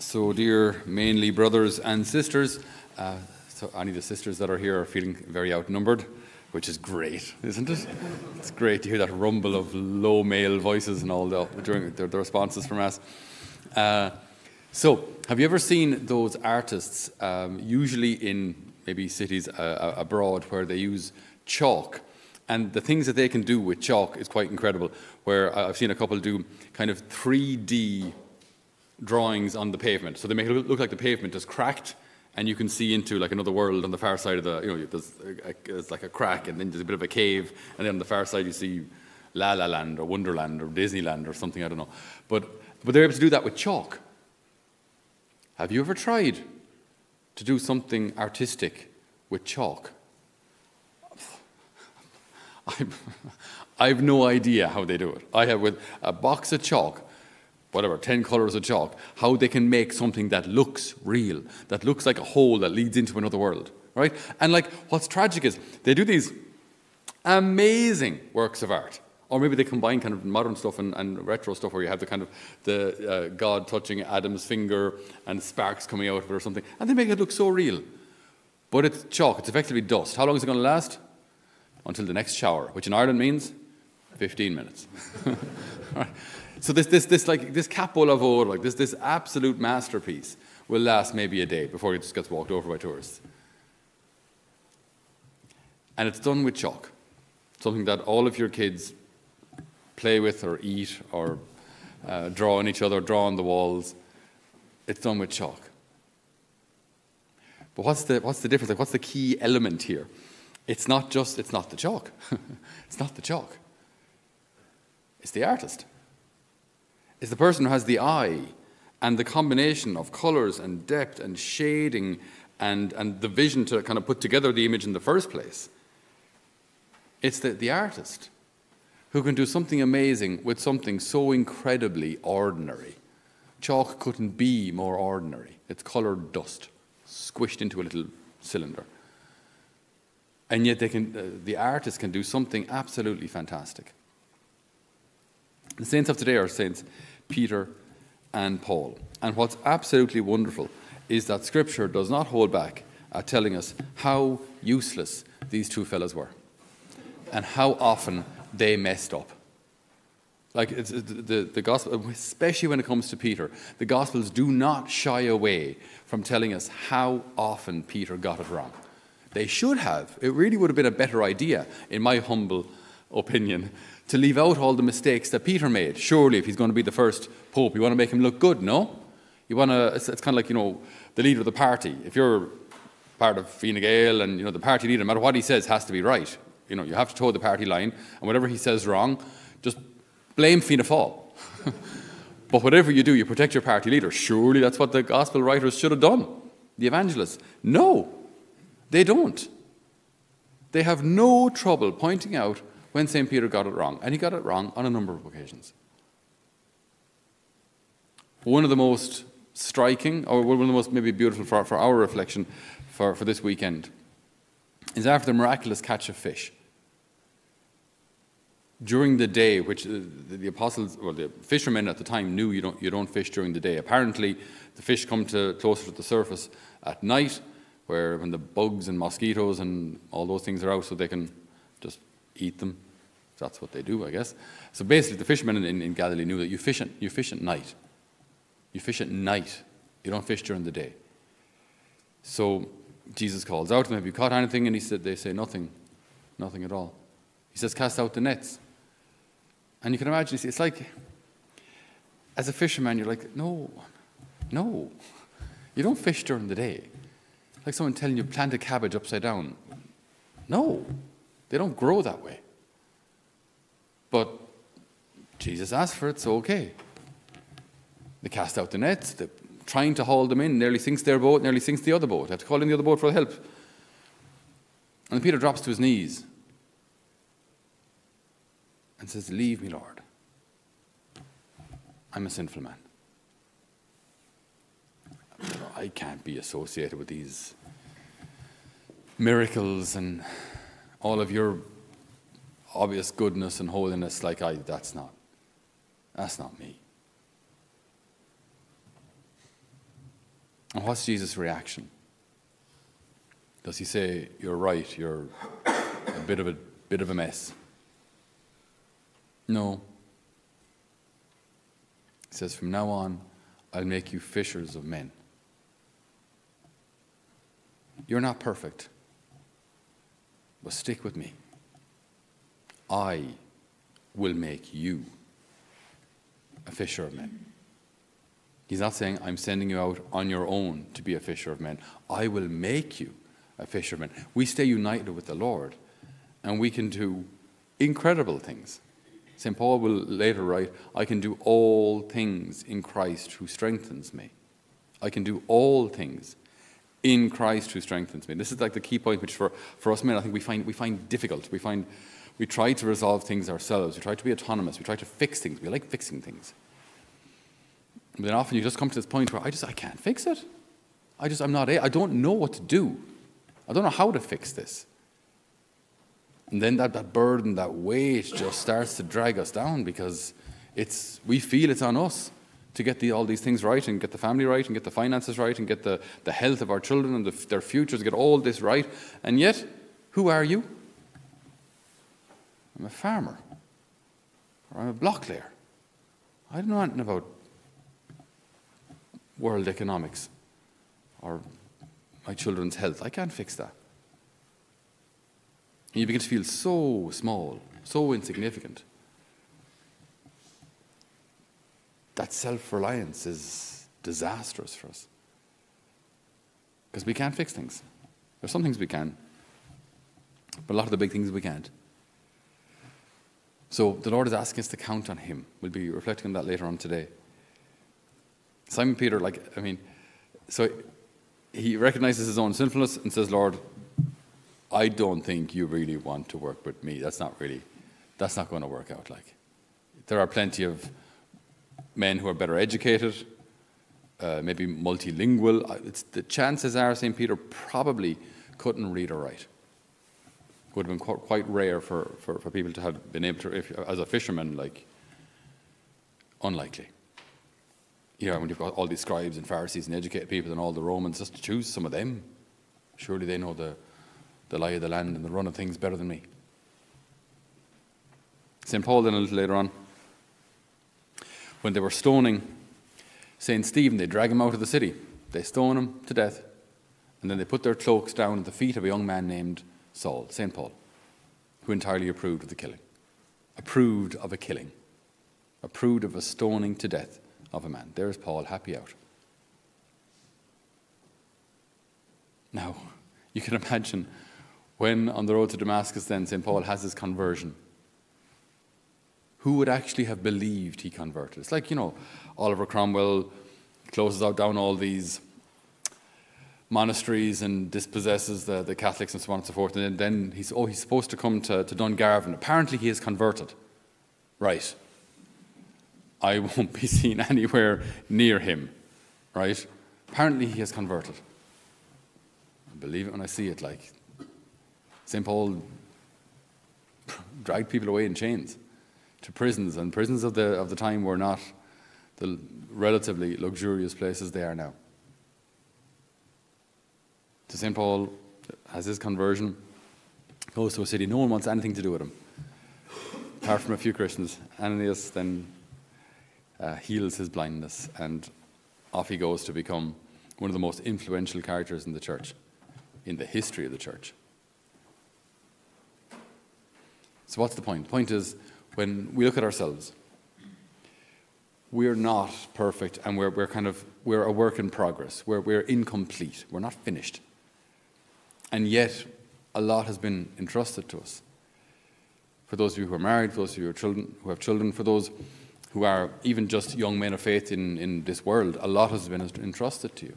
So, dear mainly brothers and sisters, uh, so any of the sisters that are here are feeling very outnumbered, which is great, isn't it? It's great to hear that rumble of low male voices and all the, during the, the responses from us. Uh, so, have you ever seen those artists, um, usually in maybe cities uh, abroad, where they use chalk? And the things that they can do with chalk is quite incredible. Where I've seen a couple do kind of 3D drawings on the pavement. So they make it look like the pavement is cracked and you can see into like another world on the far side of the, you know, there's, a, there's like a crack and then there's a bit of a cave and then on the far side you see La La Land or Wonderland or Disneyland or something, I don't know. But, but they're able to do that with chalk. Have you ever tried to do something artistic with chalk? i have no idea how they do it. I have with a box of chalk, whatever, 10 colors of chalk, how they can make something that looks real, that looks like a hole that leads into another world, right? And like, what's tragic is they do these amazing works of art. Or maybe they combine kind of modern stuff and, and retro stuff where you have the kind of the uh, God touching Adam's finger and sparks coming out of it or something. And they make it look so real. But it's chalk, it's effectively dust. How long is it going to last? Until the next shower, which in Ireland means 15 minutes. right. So this, this, this, like, this capo lavoro, like this, this absolute masterpiece, will last maybe a day before it just gets walked over by tourists. And it's done with chalk, something that all of your kids play with or eat or uh, draw on each other, draw on the walls. It's done with chalk. But what's the, what's the difference? Like, what's the key element here? It's not just, it's not the chalk. it's not the chalk. It's the artist is the person who has the eye and the combination of colors and depth and shading and, and the vision to kind of put together the image in the first place. It's the, the artist who can do something amazing with something so incredibly ordinary. Chalk couldn't be more ordinary. It's colored dust, squished into a little cylinder. And yet they can, uh, the artist can do something absolutely fantastic. The saints of today are saints Peter, and Paul. And what's absolutely wonderful is that Scripture does not hold back at telling us how useless these two fellows were and how often they messed up. Like the, the gospel, especially when it comes to Peter, the gospels do not shy away from telling us how often Peter got it wrong. They should have. It really would have been a better idea, in my humble opinion, to leave out all the mistakes that Peter made. Surely, if he's going to be the first pope, you want to make him look good, no? You want to, it's, it's kind of like, you know, the leader of the party. If you're part of Fine Gael and, you know, the party leader, no matter what he says, has to be right. You know, you have to toe the party line, and whatever he says wrong, just blame Fianna Fáil. but whatever you do, you protect your party leader. Surely that's what the gospel writers should have done, the evangelists. No, they don't. They have no trouble pointing out when St. Peter got it wrong, and he got it wrong on a number of occasions. One of the most striking, or one of the most maybe beautiful for, for our reflection for, for this weekend, is after the miraculous catch of fish. During the day, which uh, the, the apostles, well, the fishermen at the time knew you don't, you don't fish during the day. Apparently, the fish come to closer to the surface at night, where when the bugs and mosquitoes and all those things are out, so they can just eat them. That's what they do, I guess. So basically, the fishermen in, in, Galilee knew that you fish, at, you fish at night. You fish at night. You don't fish during the day. So Jesus calls out to them, Have you caught anything? And he said, They say, Nothing. Nothing at all. He says, Cast out the nets. And you can imagine, it's like, as a fisherman, you're like, No, no. You don't fish during the day. Like someone telling you, plant a cabbage upside down. No. They don't grow that way. But Jesus asked for it, so okay. They cast out the nets, they're trying to haul them in, nearly sinks their boat, nearly sinks the other boat. They have to call in the other boat for help. And Peter drops to his knees and says, Leave me, Lord. I'm a sinful man. I can't be associated with these miracles and all of your obvious goodness and holiness like I, that's not, that's not me. And what's Jesus' reaction? Does he say, You're right, you're a bit of a bit of a mess? No. He says, From now on, I'll make you fishers of men. You're not perfect, but stick with me. I will make you a fisher of men. He's not saying, I'm sending you out on your own to be a fisher of men. I will make you a fisherman. We stay united with the Lord, and we can do incredible things. St. Paul will later write, I can do all things in Christ who strengthens me. I can do all things in Christ who strengthens me. This is like the key point, which for, for us men, I think we find, we find difficult. We find we try to resolve things ourselves. We try to be autonomous. We try to fix things. We like fixing things. But then often you just come to this point where I just, I can't fix it. I just, I'm not, I don't know what to do. I don't know how to fix this. And then that, that burden, that weight just starts to drag us down because it's, we feel it's on us to get the, all these things right and get the family right and get the finances right and get the, the health of our children and the, their futures, get all this right. And yet, who are you? I'm a farmer. Or I'm a block layer. I don't know anything about world economics or my children's health. I can't fix that. And you begin to feel so small, so insignificant. That self reliance is disastrous for us. Because we can't fix things. There's some things we can, but a lot of the big things we can't. So the Lord is asking us to count on Him. We'll be reflecting on that later on today. Simon Peter, like, I mean, so he recognizes his own sinfulness and says, Lord, I don't think you really want to work with me. That's not really, that's not going to work out. Like, there are plenty of men who are better educated, uh, maybe multilingual. It's, the chances are St. Peter probably couldn't read or write. It would have been quite, quite rare for, for, for, people to have been able to, if, as a fisherman, like, unlikely. You know, when you've got all these scribes and Pharisees and educated people and all the Romans, just to choose some of them. Surely they know the, the lie of the land and the run of things better than me. St. Paul, then a little later on, when they were stoning St. Stephen, they drag him out of the city. They stone him to death, and then they put their cloaks down at the feet of a young man named Saul, St. Paul, who entirely approved of the killing, approved of a killing, approved of a stoning to death of a man. There's Paul, happy out. Now, you can imagine when on the road to Damascus, then St. Paul has his conversion. Who would actually have believed he converted? It's like, you know, Oliver Cromwell closes out down all these monasteries and dispossesses the, the Catholics and so on and so forth. And then he's, oh, he's supposed to come to, to Dungarvan. Apparently, he is converted. Right. I won't be seen anywhere near him. Right? Apparently, he has converted. I believe it when I see it. Like, St. Paul dragged people away in chains to prisons, and prisons of the, of the time were not the relatively luxurious places they are now to St. Paul, has his conversion, goes to a city. No one wants anything to do with him, apart from a few Christians. Ananias then uh, heals his blindness, and off he goes to become one of the most influential characters in the church, in the history of the church. So, what's the point? The point is, when we look at ourselves, we're not perfect and we're, we're kind of we're a work in progress we're, we're incomplete we're not finished and yet, a lot has been entrusted to us. For those of you who are married, for those of you who, children, who have children, for those who are even just young men of faith in, in this world, a lot has been entrusted to you.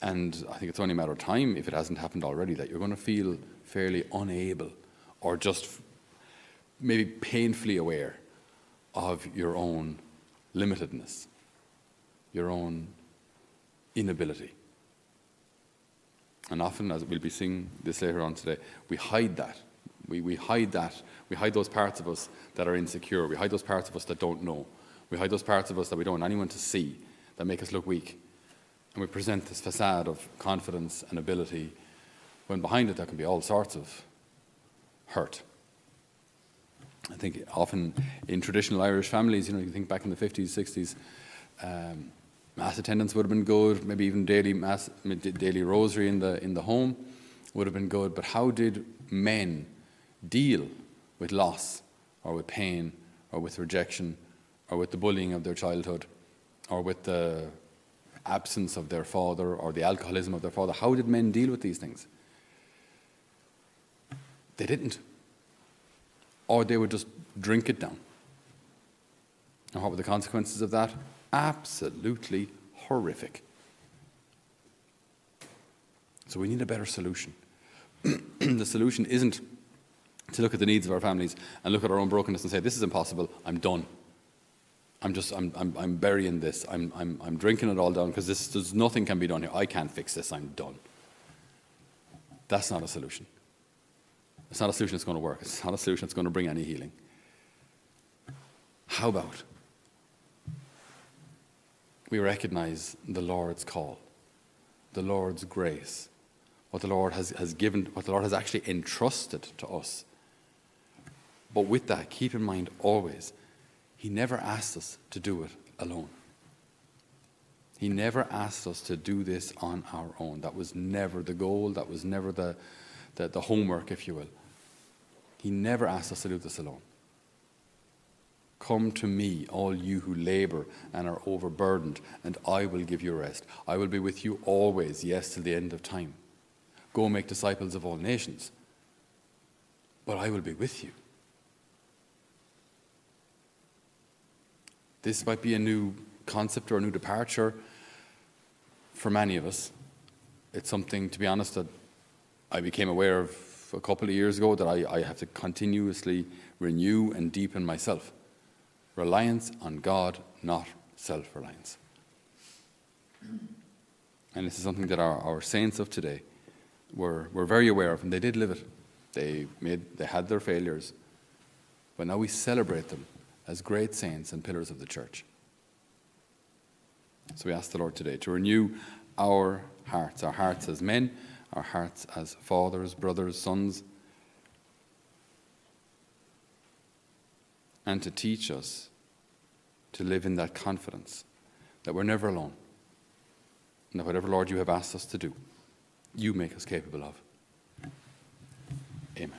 And I think it's only a matter of time, if it hasn't happened already, that you're going to feel fairly unable or just maybe painfully aware of your own limitedness, your own inability. And often, as we'll be seeing this later on today, we hide that. We, we hide that. We hide those parts of us that are insecure. We hide those parts of us that don't know. We hide those parts of us that we don't want anyone to see, that make us look weak. And we present this facade of confidence and ability when behind it there can be all sorts of hurt. I think often in traditional Irish families, you know, you think back in the 50s, 60s, um, mass attendance would have been good, maybe even daily mass, daily rosary in the, in the home would have been good. But how did men deal with loss or with pain or with rejection or with the bullying of their childhood or with the absence of their father or the alcoholism of their father? How did men deal with these things? They didn't. Or they would just drink it down. And what were the consequences of that? Absolutely horrific. So we need a better solution. the solution isn't to look at the needs of our families and look at our own brokenness and say, This is impossible, I'm done. I'm just, I'm, I'm, I'm burying this, I'm, I'm, I'm drinking it all down because there's nothing can be done here. I can't fix this, I'm done. That's not a solution. It's not a solution that's going to work. It's not a solution that's going to bring any healing. How about we recognize the Lord's call, the Lord's grace, what the Lord has, has given, what the Lord has actually entrusted to us. But with that, keep in mind always, He never asked us to do it alone. He never asked us to do this on our own. That was never the goal, that was never the, the, the homework, if you will. He never asked us to do this alone. Come to me, all you who labor and are overburdened, and I will give you rest. I will be with you always, yes, till the end of time. Go make disciples of all nations. But I will be with you. This might be a new concept or a new departure for many of us. It's something, to be honest, that I became aware of a couple of years ago that I, I have to continuously renew and deepen myself reliance on God, not self reliance. And this is something that our, our saints of today were, were very aware of, and they did live it. They, made, they had their failures, but now we celebrate them as great saints and pillars of the church. So we ask the Lord today to renew our hearts, our hearts as men, our hearts as fathers, brothers, sons, and to teach us to live in that confidence that we're never alone, and that whatever, Lord, you have asked us to do, you make us capable of. Amen.